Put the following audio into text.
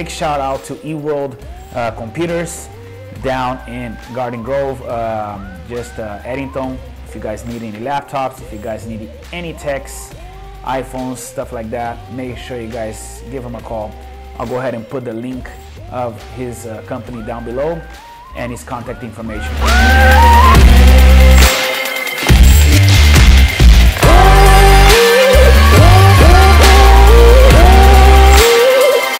big shout out to E-World uh, Computers down in Garden Grove, um, just uh, Eriton. If you guys need any laptops, if you guys need any techs, iPhones, stuff like that, make sure you guys give him a call. I'll go ahead and put the link of his uh, company down below and his contact information.